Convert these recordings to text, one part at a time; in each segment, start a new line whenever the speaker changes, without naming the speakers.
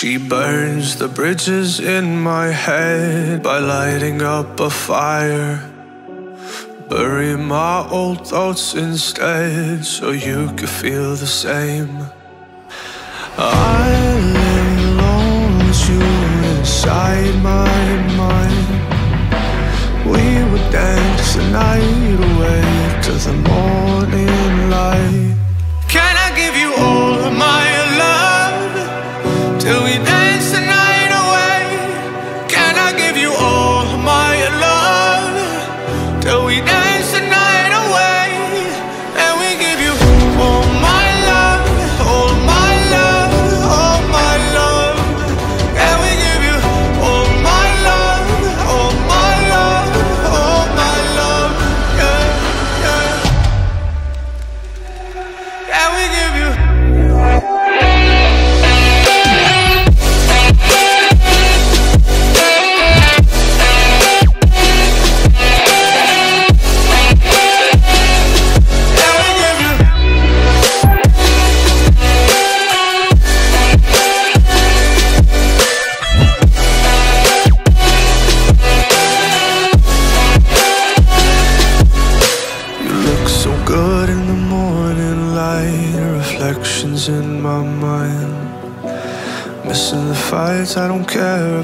She burns the bridges in my head by lighting up a fire. Bury my old thoughts instead so you could feel the same. I lay alone with you inside my mind. We would dance the night away to the morning.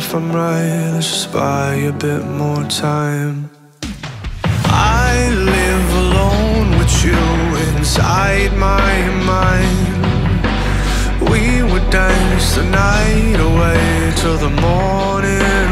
if I'm right Let's just buy a bit more time. I live alone with you inside my mind. We would dance the night away till the morning.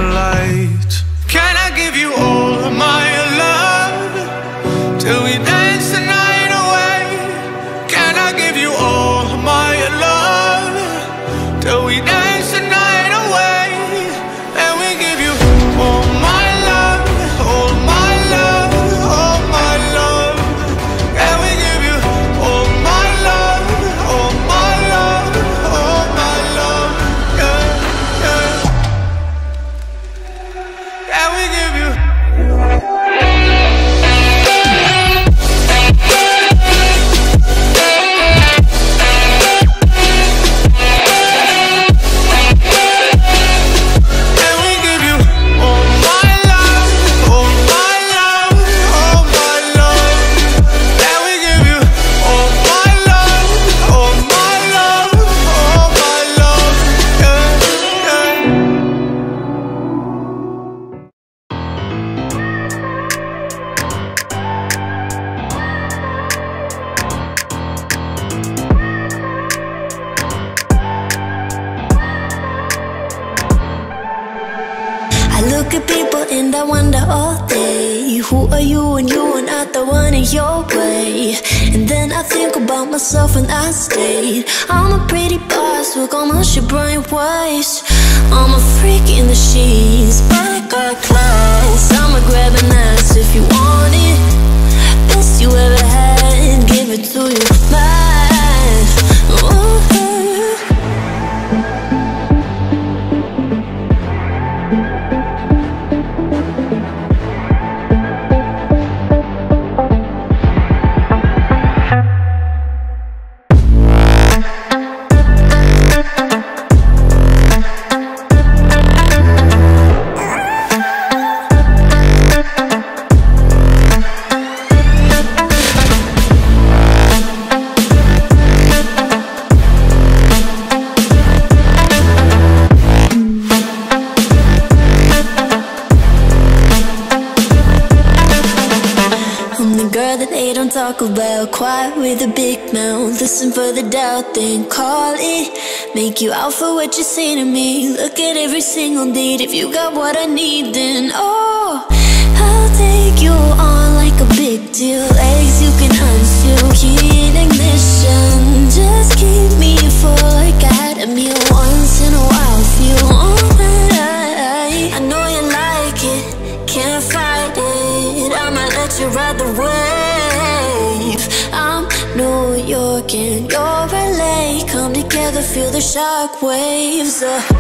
then call it. Make you out for what you say to me. Look at every single need. If you got what I need, then oh, I'll take you on like a big deal. Legs you can unseal, key in ignition. Just keep me full like I. waves. Uh.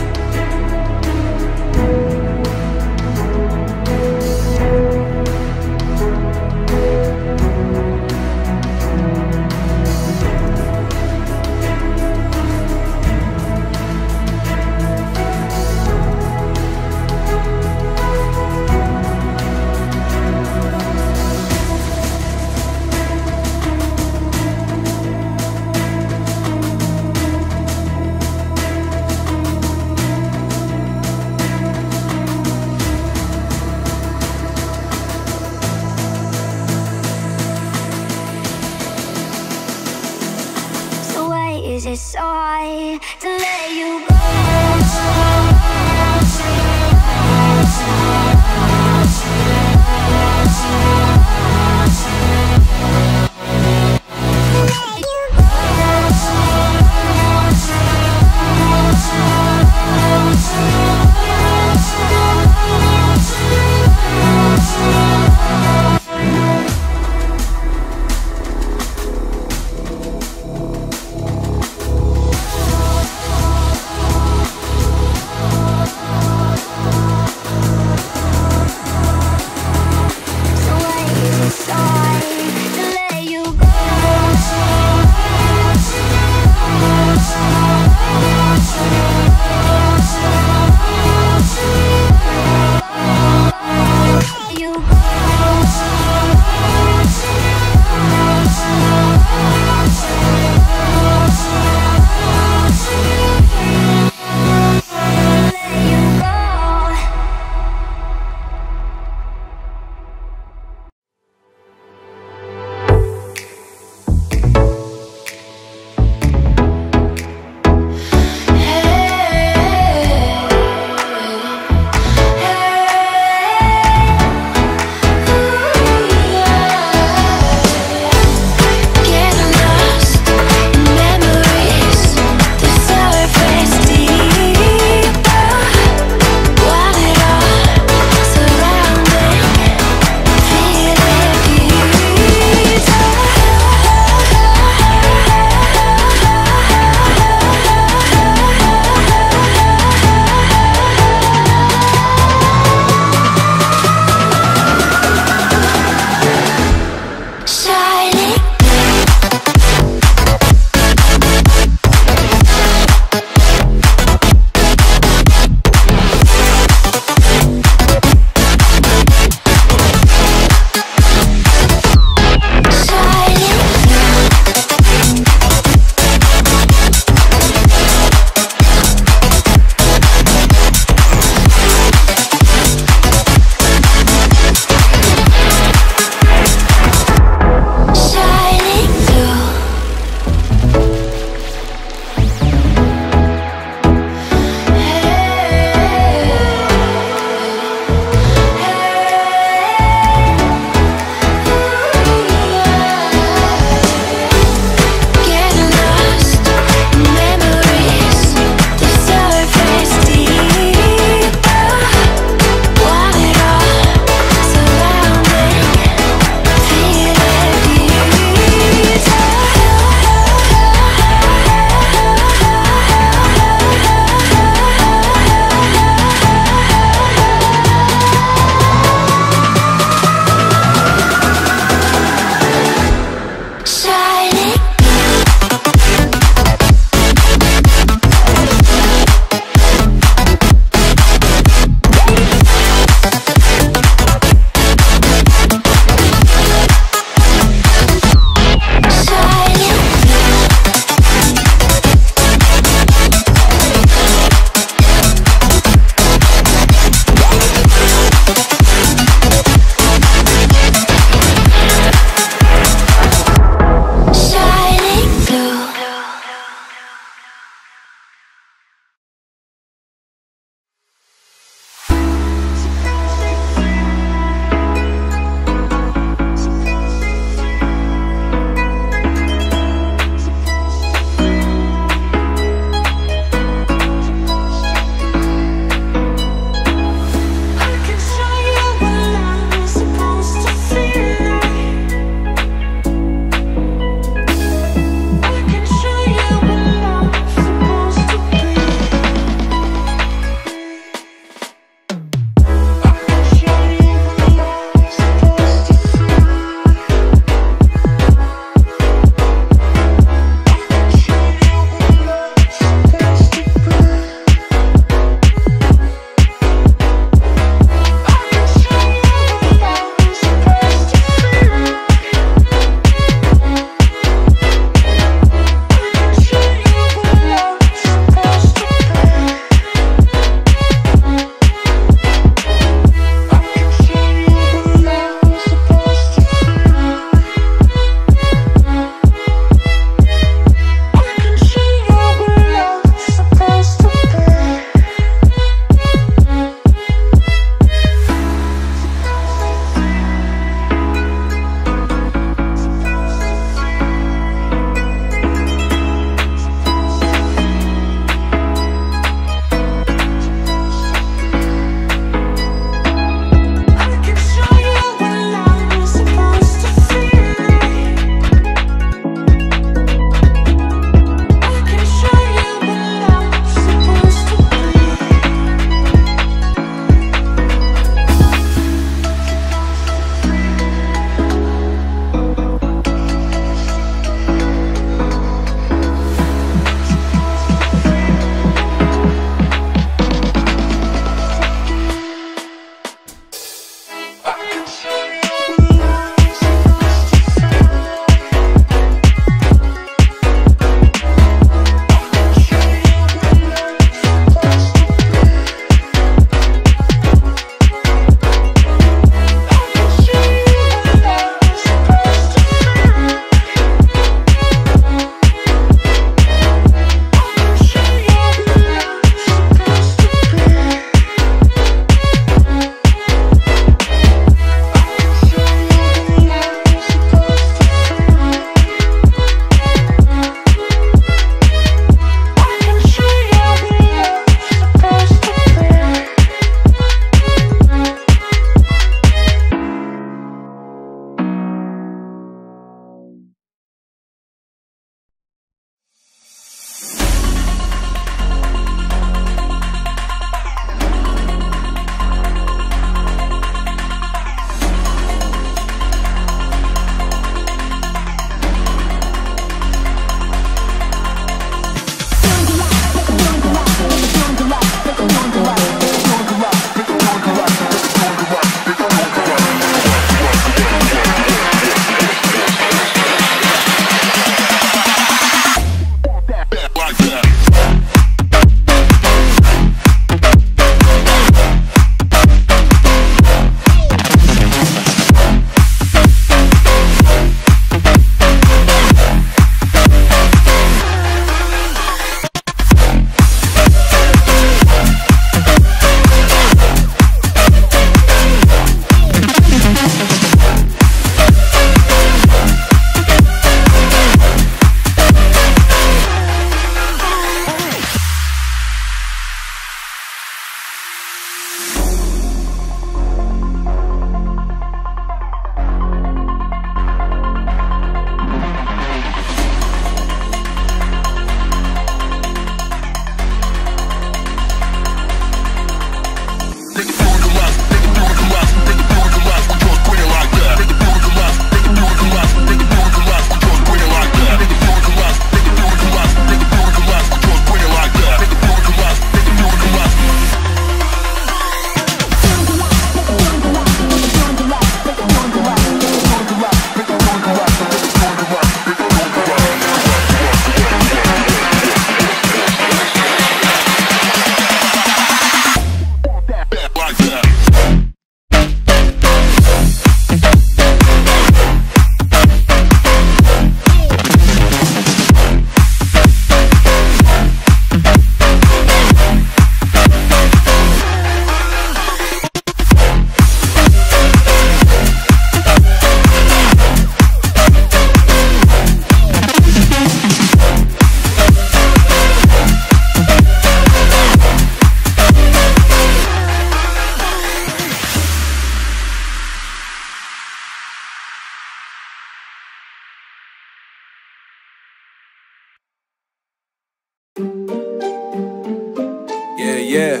Yeah.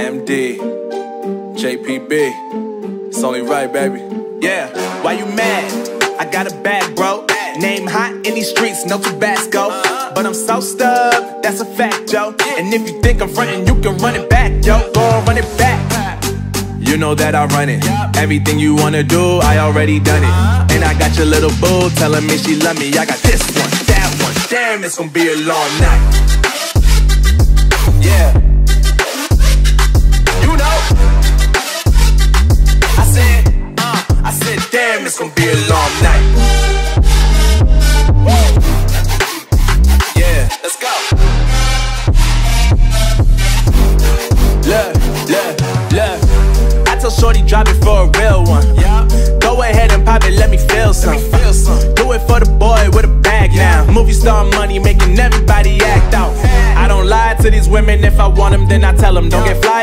MD. JPB. It's only right, baby.
Yeah. Why you mad? I got a bag, bro. Name hot in these streets, no Tabasco. But I'm so stubbed, that's a fact, yo. And if you think I'm frontin', you can run it back, yo. Go on, run it back.
You know that I run it. Everything you wanna do, I already done it. And I got your little boo telling me she love me. I got this one, that one. Damn, it's gonna be a long night. Yeah. You know. I said, uh, I said, damn, it's gonna be a long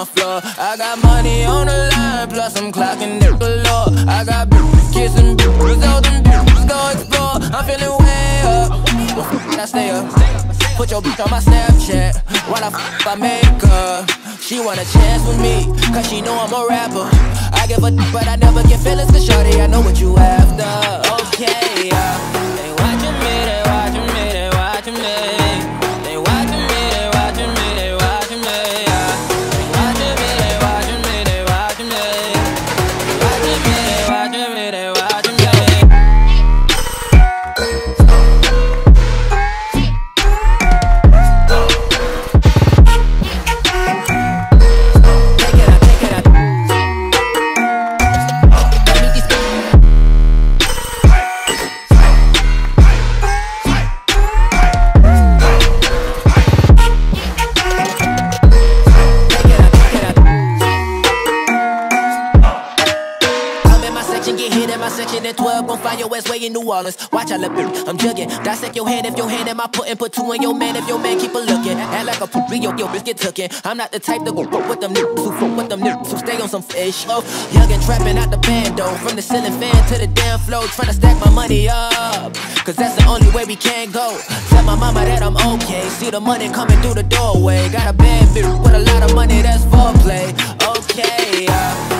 my
floor. I got money on the line, plus I'm clocking it below. I got bitches kissing bitches, all them bitches go explore. I'm feeling way up, I stay up. Put your bitch on my Snapchat while I f I make her. She want a chance with me, cause she know I'm a rapper. I give a d- but I never get feelings, cause shorty, I know what you after. Okay, yeah. They watching me, they watching in New Orleans. Watch out, look, I'm jugging. Dissect your hand if your hand in my putting. Put two in your man if your man keep a looking. Act like a poopy, yo, your bitch get tookin'. I'm not the type to go fuck with them niggas who fuck with them niggas who stay on some fish. Oh, young and trapping out the bando. From the ceiling fan to the damn floor. Tryna stack my money up. Cause that's the only way we can go. Tell my mama that I'm okay. See the money coming through the doorway. Got a bad bitch with a lot of money, that's foreplay. Okay, yeah.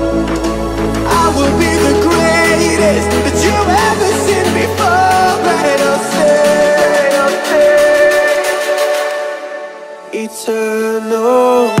Greatest that you've ever seen before, and I'll stay, I'll eternal. Eternal.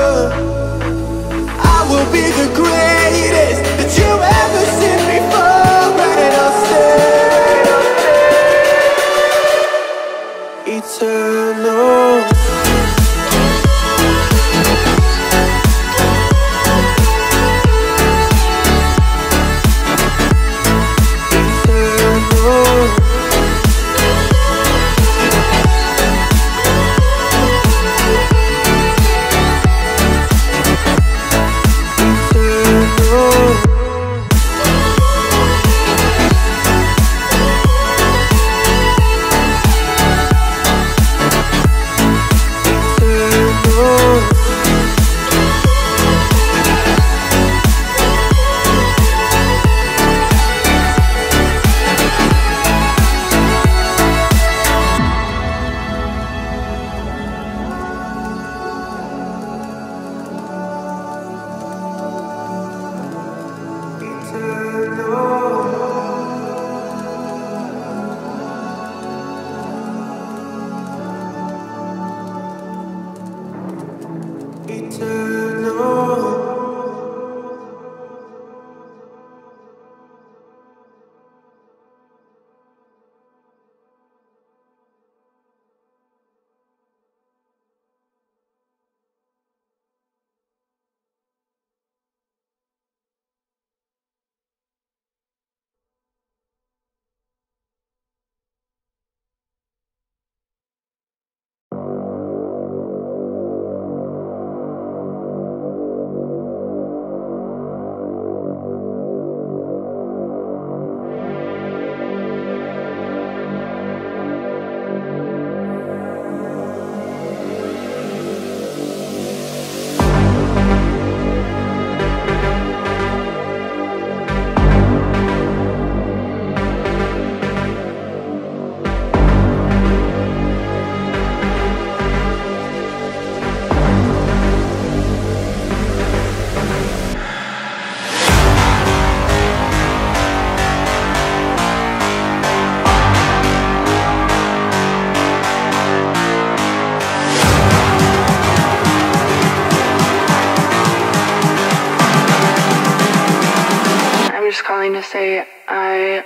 I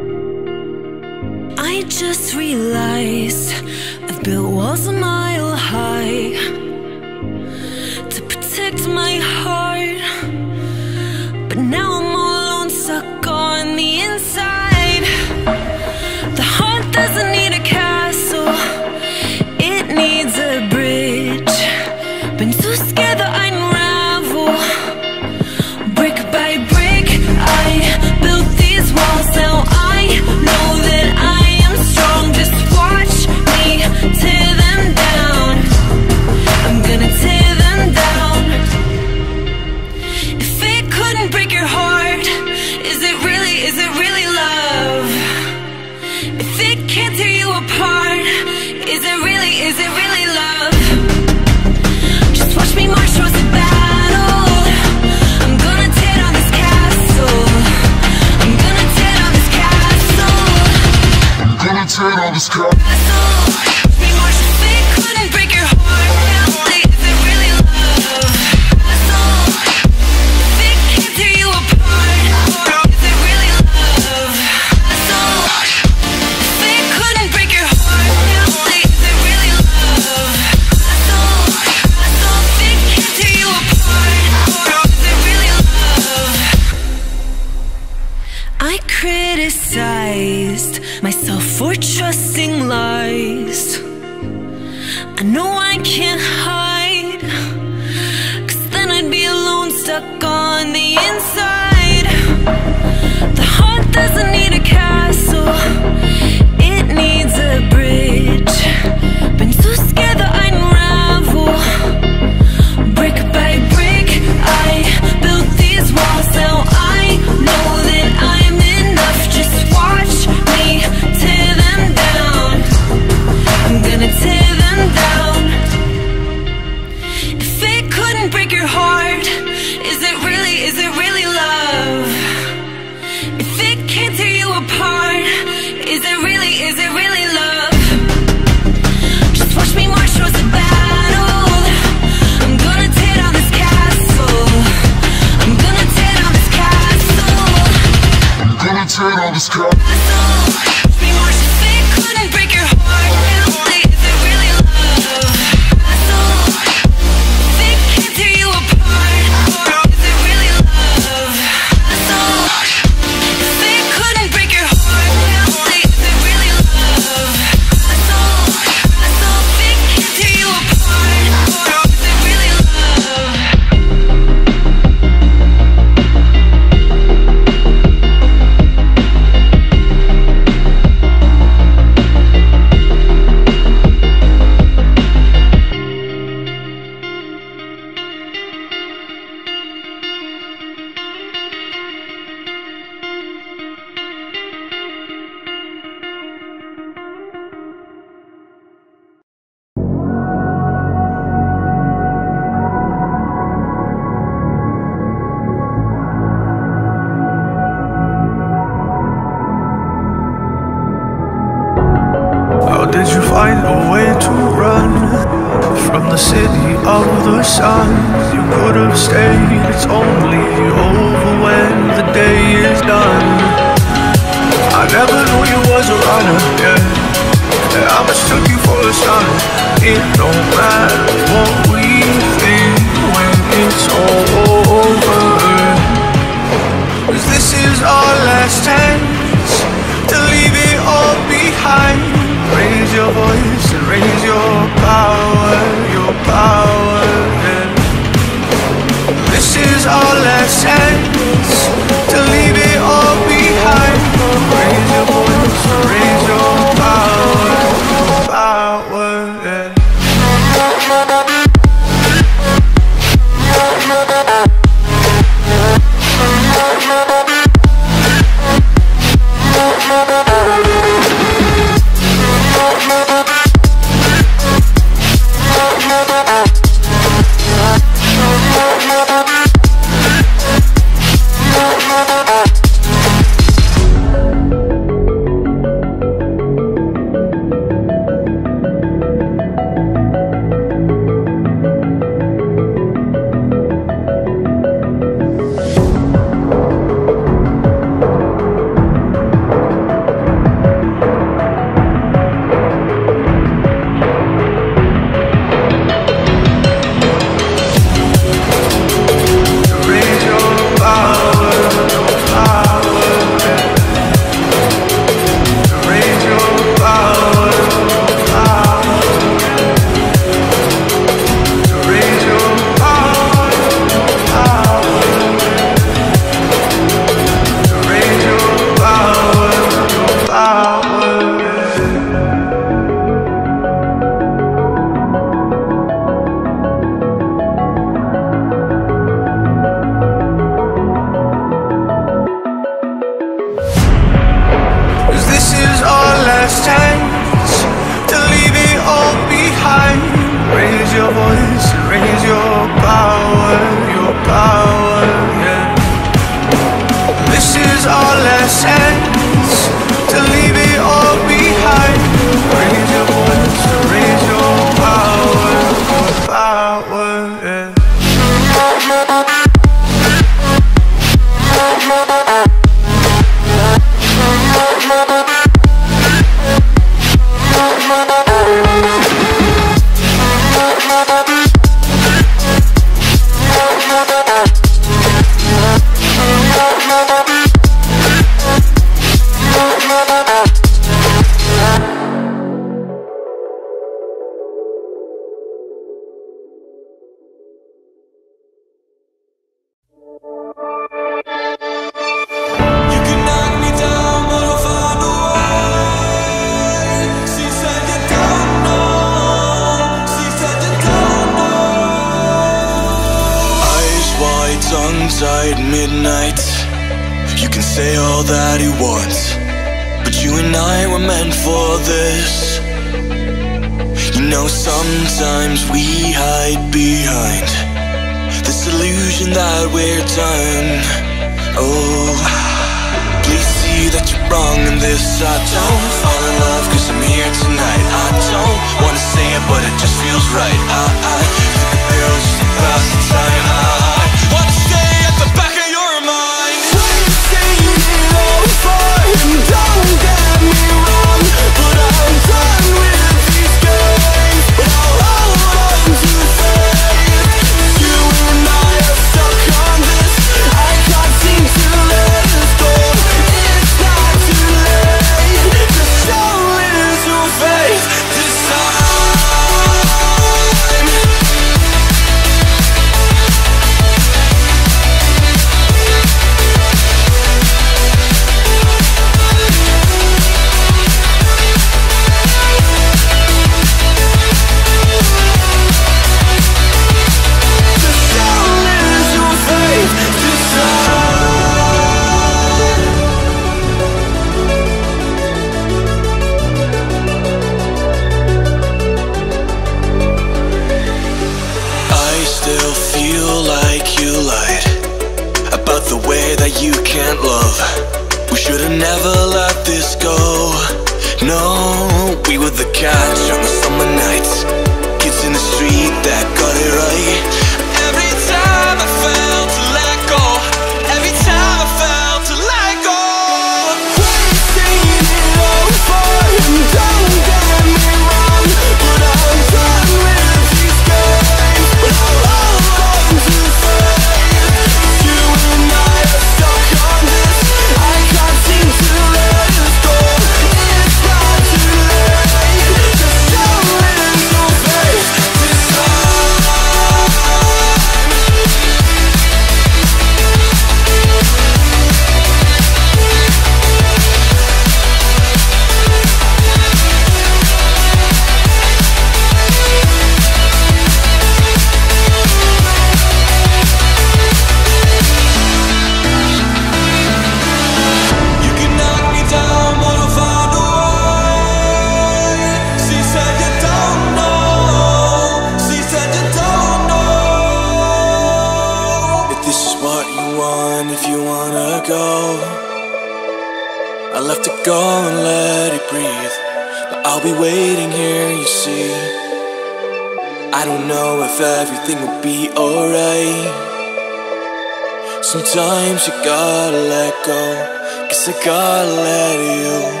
Sometimes you gotta let go. cause I gotta let you.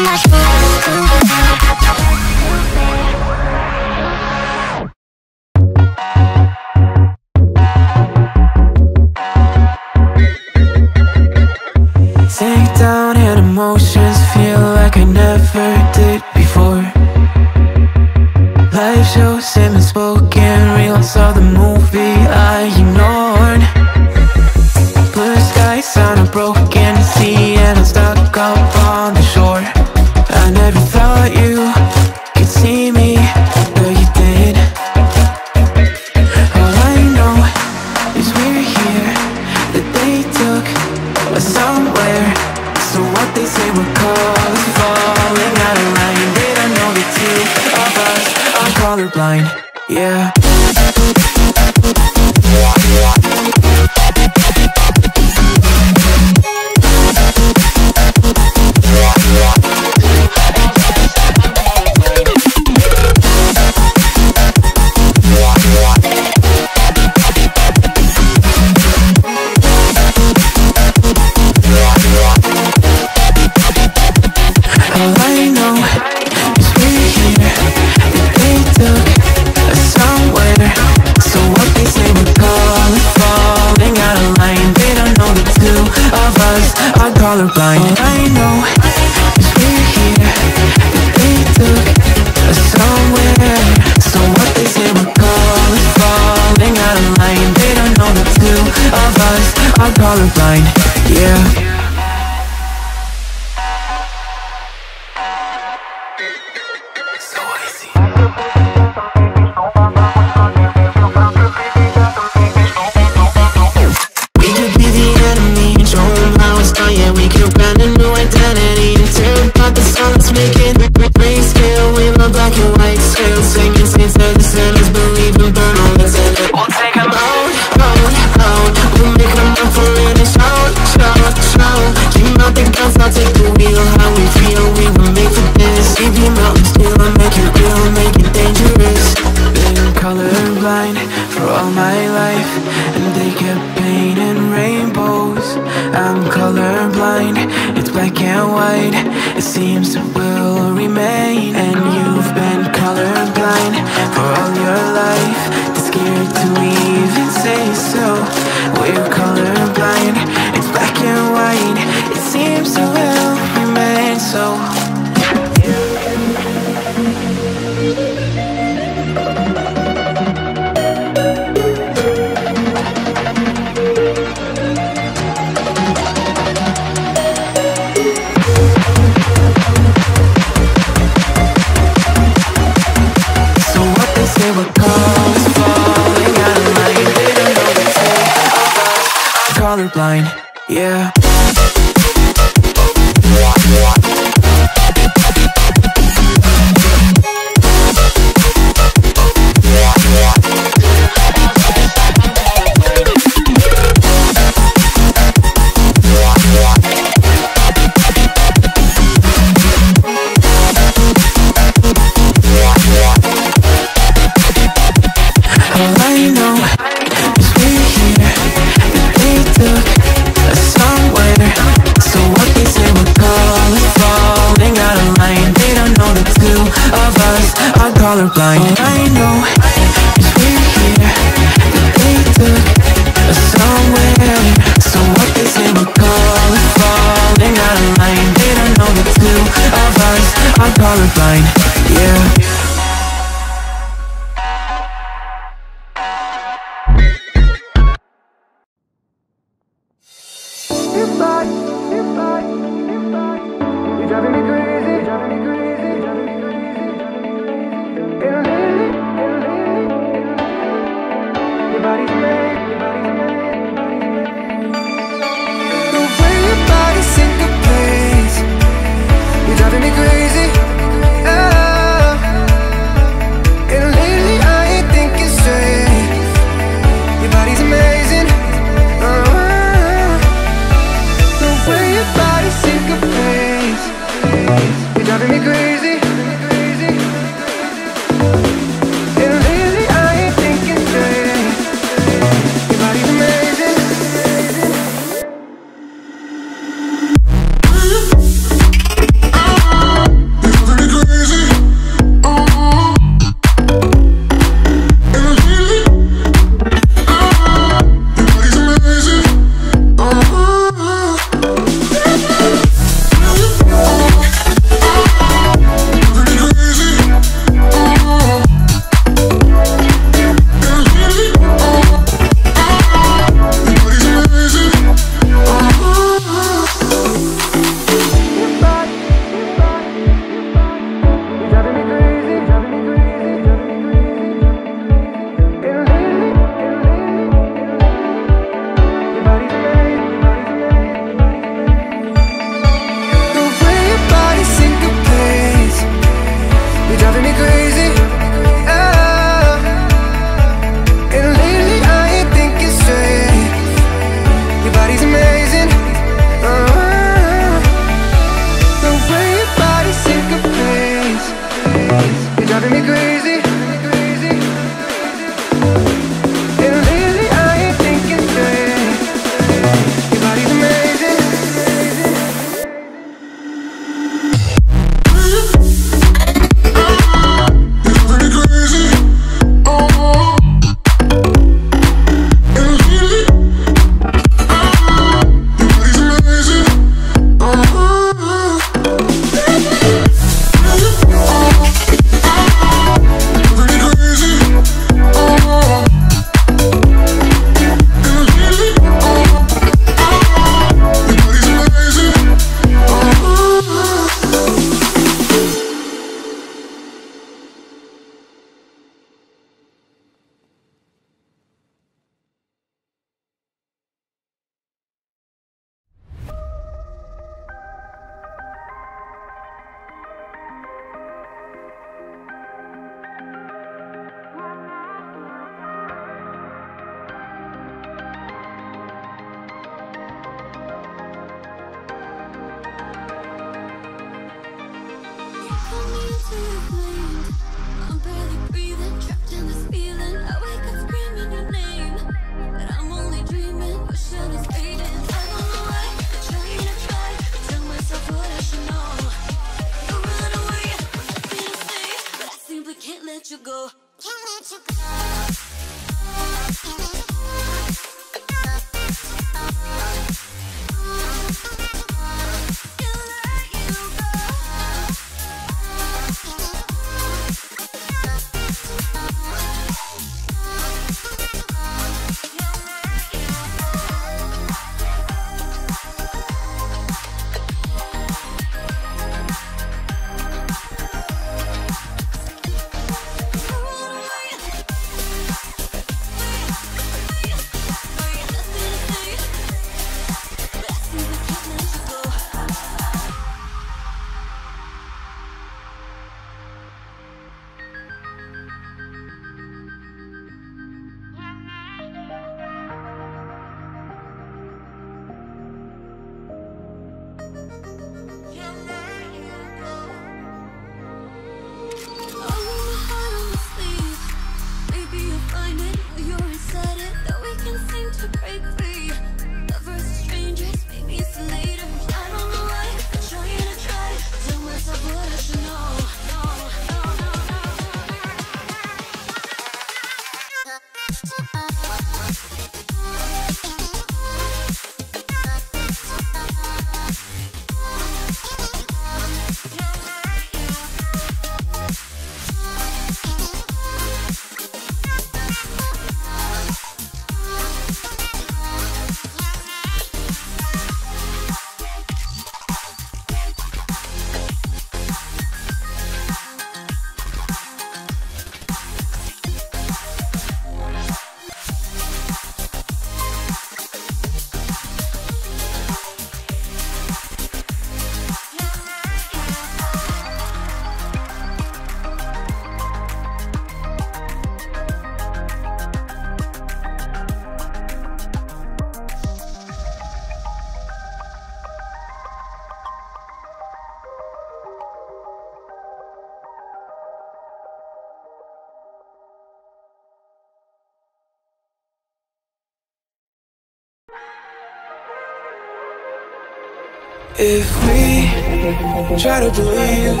If
we
try
to believe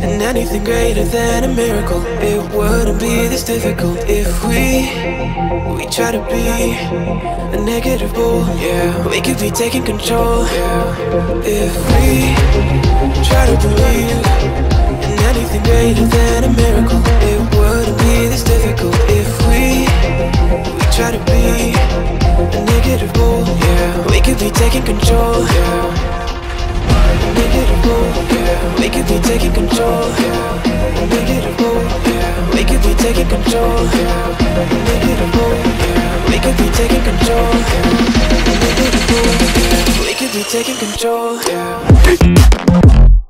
in anything greater than a miracle, it wouldn't be this difficult. If we we try to be a negative bull, yeah, we could be taking control. If we try to believe in anything greater than a miracle, it wouldn't be this difficult. If we we try to be a negative bull, yeah, we could be taking control. Yeah. Negative bull, yeah. We could be taking control, yeah. Negative bull, yeah. We could be taking control, yeah. Be taking control, yeah. We could be taking control, yeah.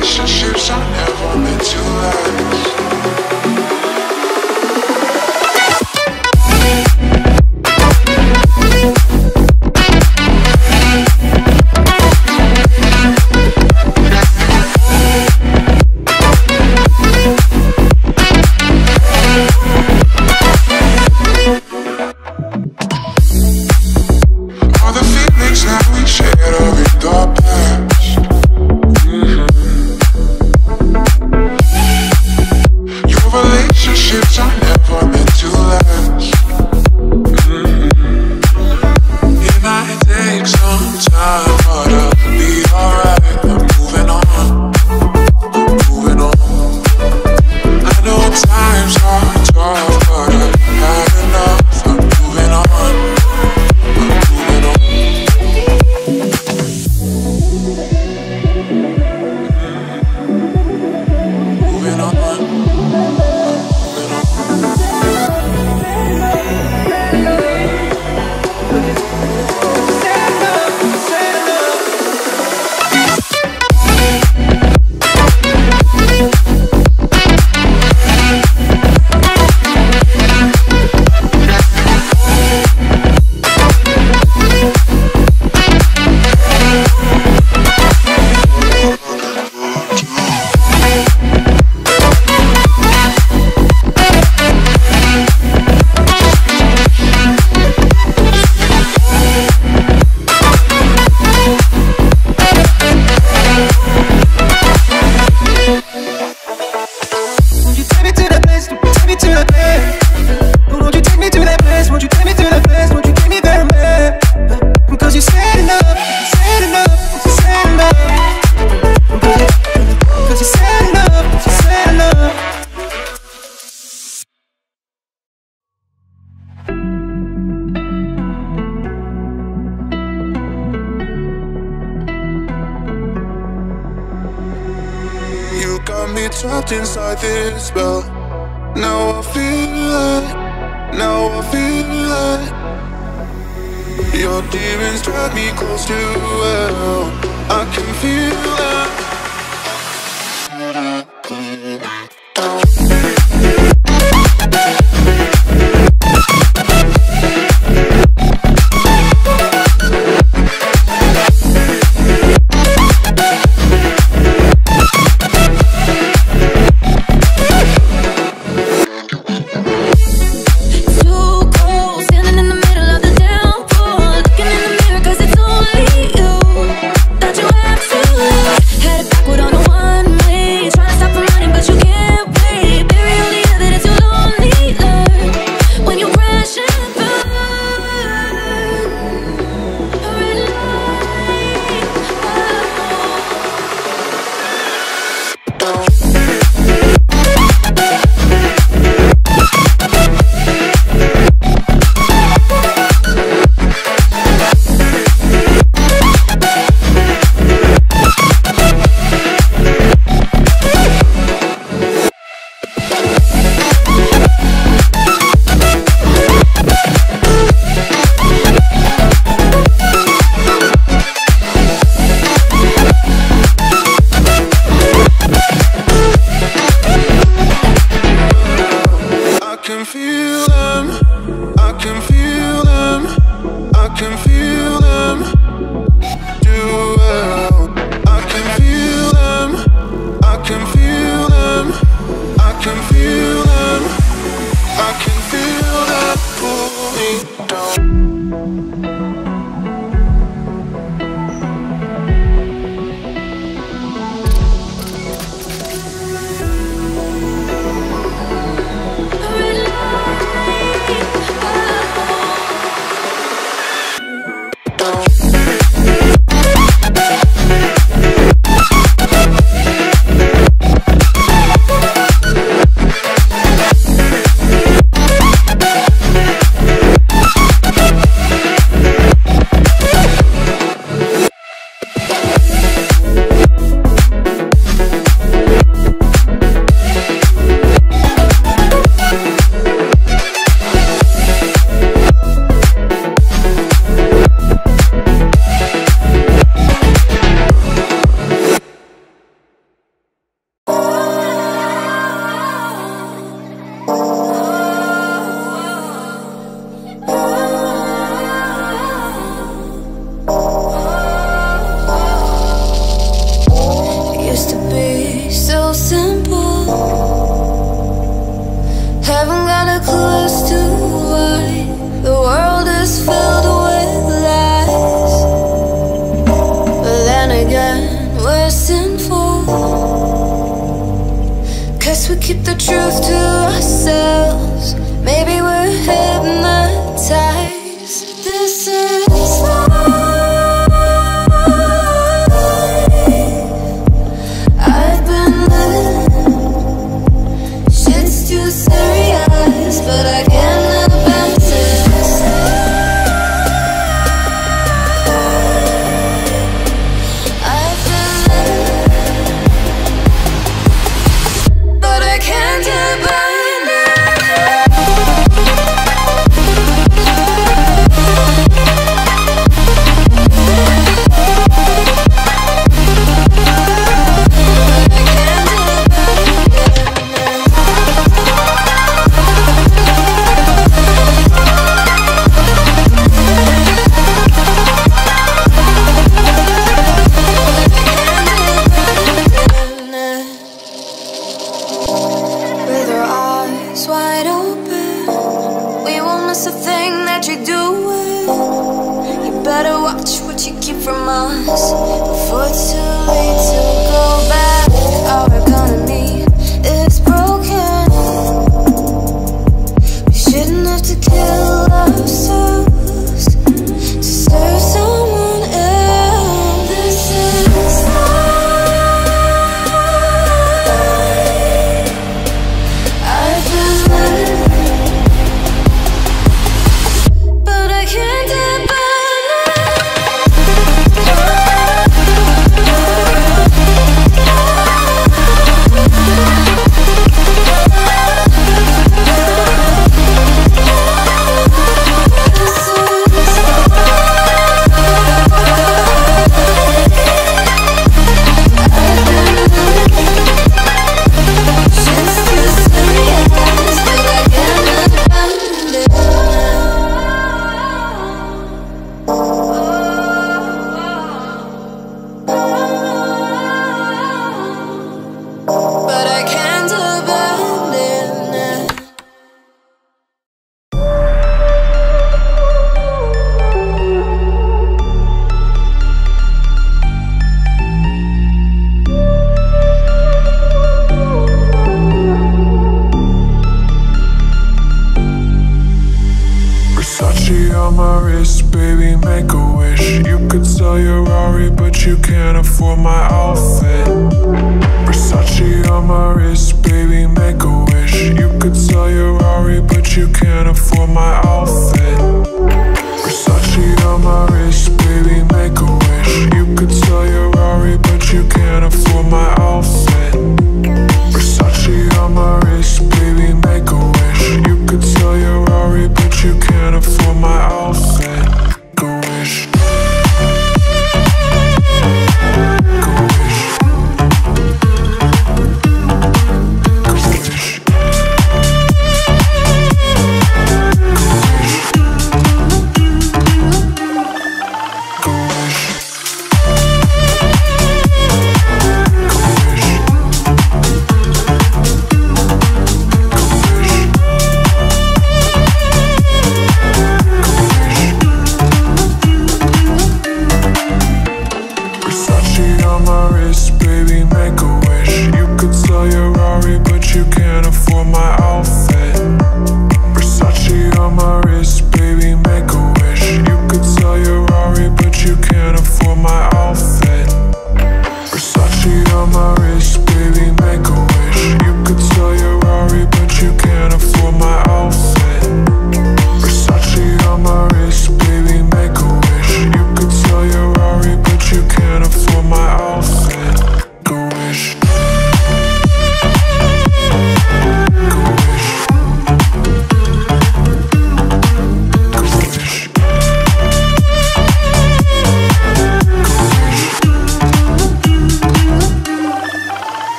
Relationships are never meant to last.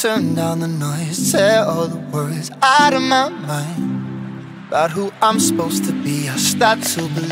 turn down the noise, tear all the worries out of my mind About who I'm supposed to be, I start to believe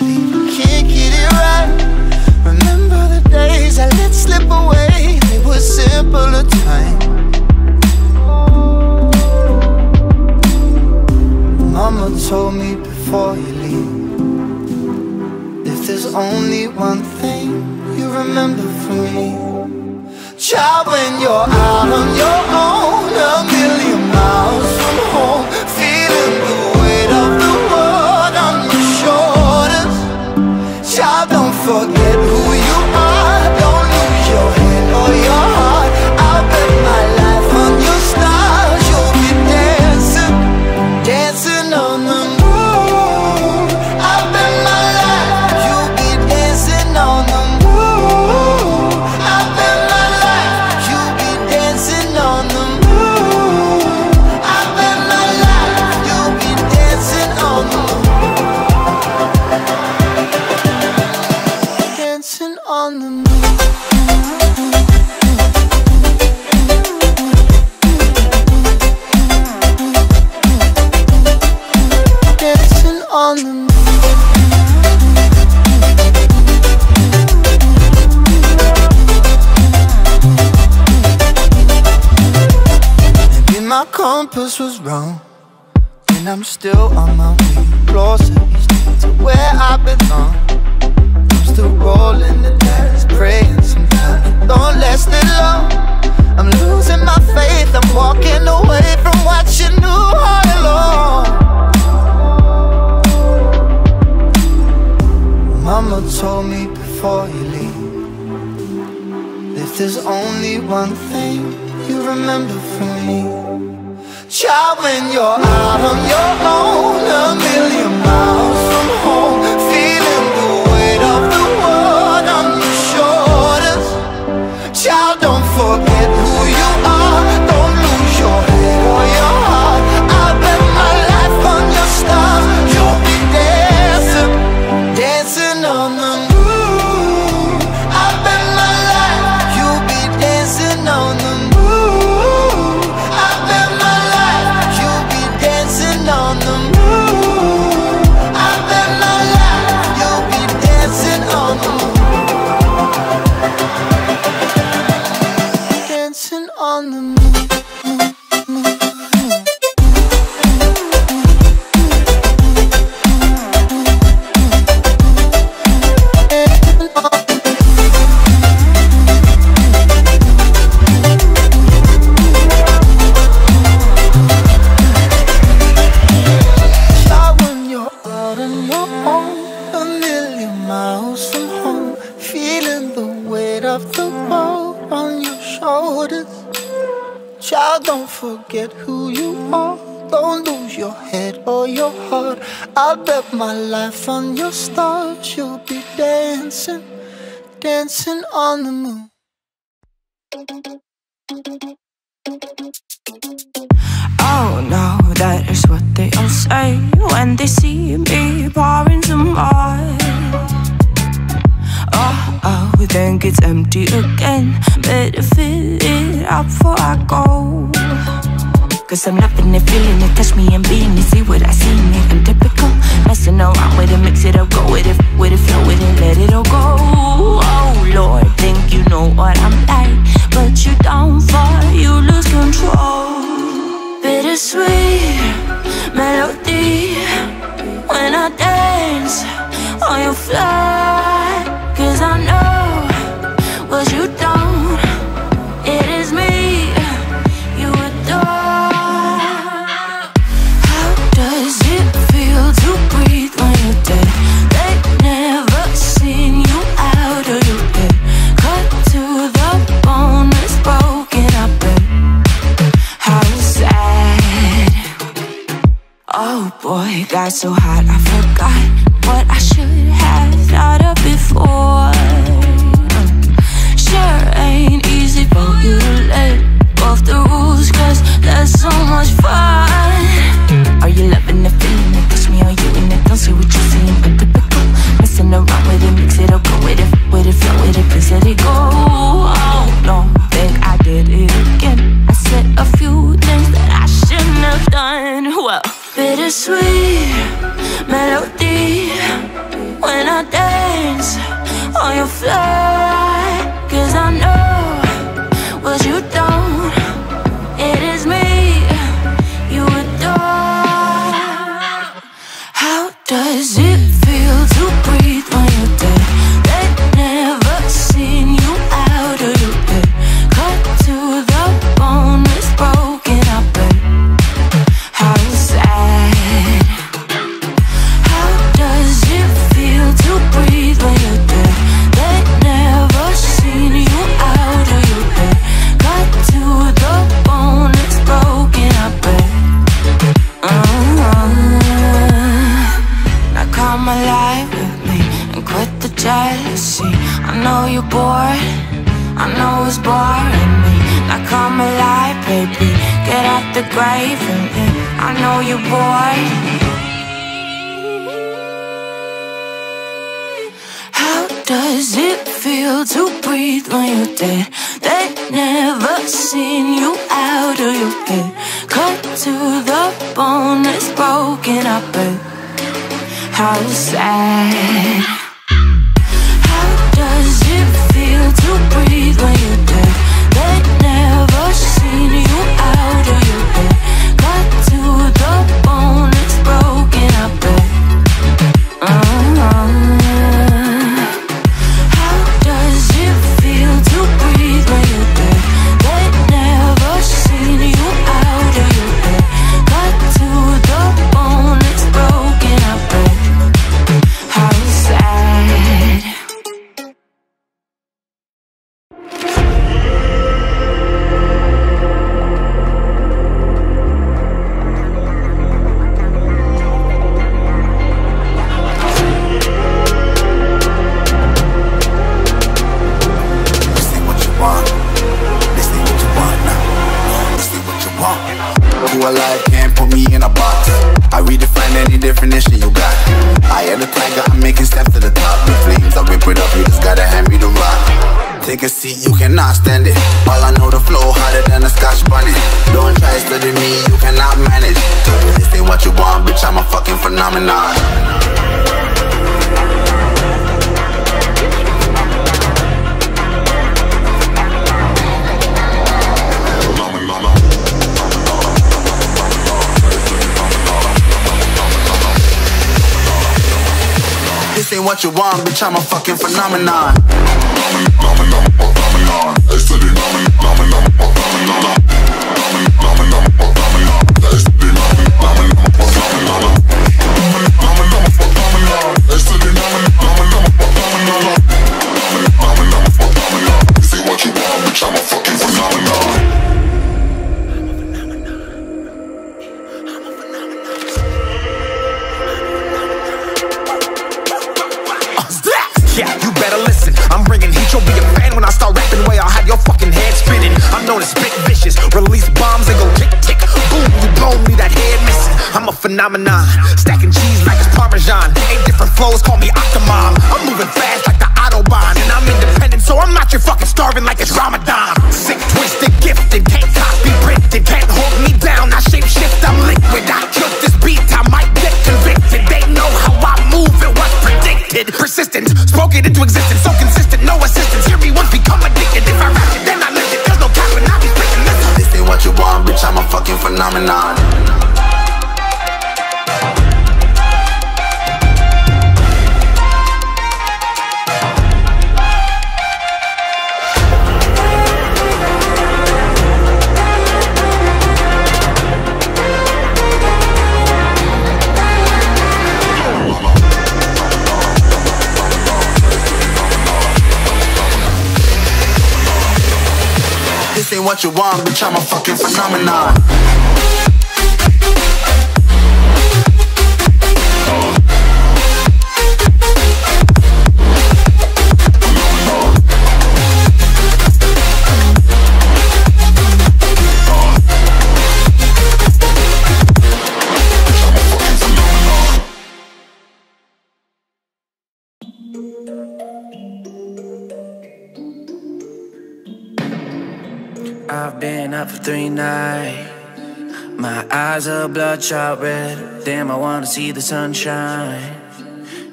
see the
sunshine.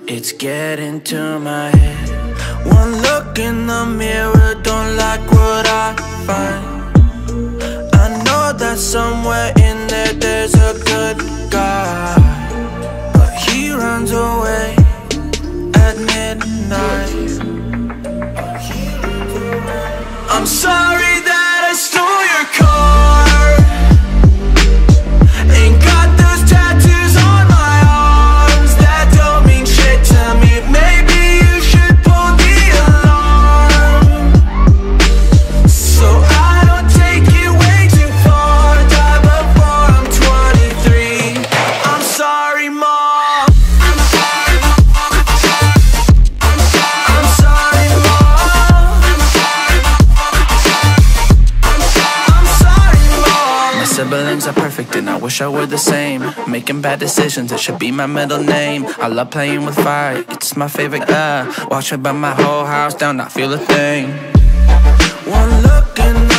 It's getting to my head. One look in the mirror, don't like what I find. I know that somewhere in there there's a good guy. But he runs away at midnight. I'm sorry that
sure we're the same. Making bad decisions, it should be my middle name. I love playing with fire, it's my favorite, uh Watch me burn my whole house down, not feel a thing.
One look
and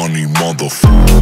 money,
motherfucker.